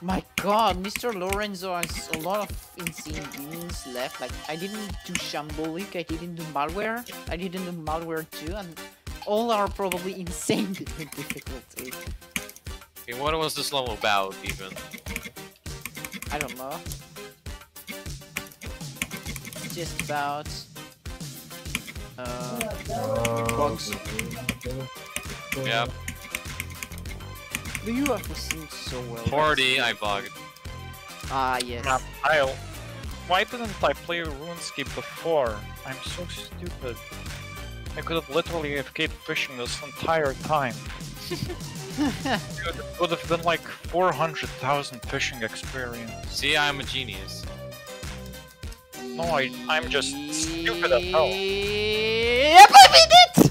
My god, Mr. Lorenzo has a lot of insane demons left. Like, I didn't do Shambolic, I didn't do Malware, I didn't do Malware 2, and all are probably insane difficulty. Okay, what was this level about, even? I don't know. Just about... Uh, bugs. Yeah, The UFO seems so well. 40, I bugged. Ah, yes. Now, Kyle, why didn't I play RuneScape before? I'm so stupid. I could have literally have kept fishing this entire time. Dude, it would have been like 400,000 fishing experience. See, I'm a genius. No, I, I'm just stupid as hell. Yep, I beat it!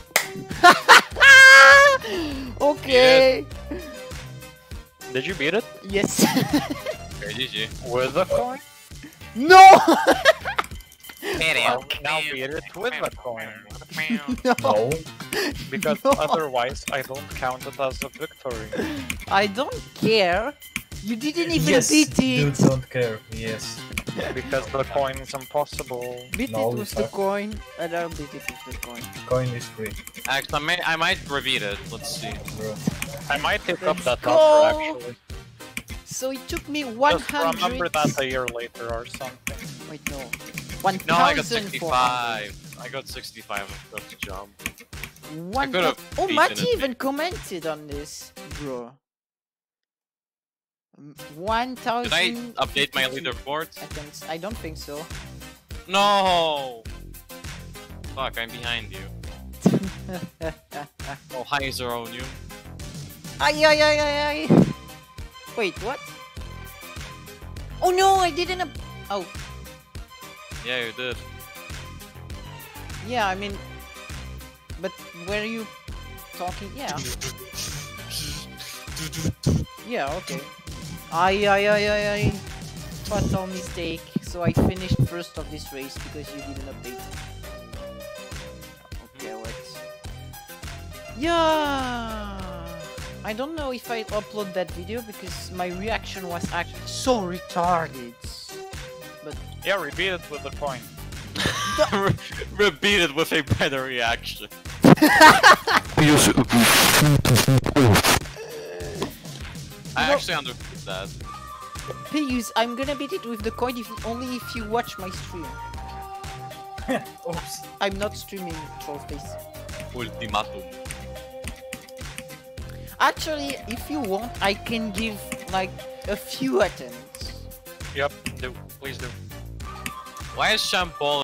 Did you beat it? Yes. Okay, GG. With the coin? no! Well, now beat it with the coin. no! No. Because No. otherwise I don't count it as a victory. I don't care. You didn't even yes, beat you it. don't care. Yes. Because the coin is impossible. Beat No, it with the coin, I don't beat it with the coin. Coin is free, Actually, I, may, I might repeat it. Let's see. I might take up Let's that go. offer actually. So it took me 100. Just remember that a year later or something. Wait, no. No, I got 65. I got 65. That's the job. One could've Oh, beaten Matty even commented on this, bro. One thousand. Did I update my leaderboard? Attempts. I don't think so. No! Fuck, I'm behind you. Oh, hi, Zero New. ay ay ay ay ay. Wait, what? Oh no, I didn't. Oh, Yeah, you did. yeah. I mean, but where are you talking? Yeah. Yeah. Okay. Ay ay ay ay ay. Fatal mistake. So I finished first of this race because you didn't update. Okay, let's. Yeah. I don't know if I upload that video because my reaction was actually so retarded. But Yeah, repeat it with the coin. Repeat it with a better reaction. I actually understood that. Please, I'm gonna beat it with the coin if only if you watch my stream. Oops. I'm not streaming Trollface. Ultimatum. Actually, if you want, I can give like a few attempts. Yep, do. Please do. Why is Shampoo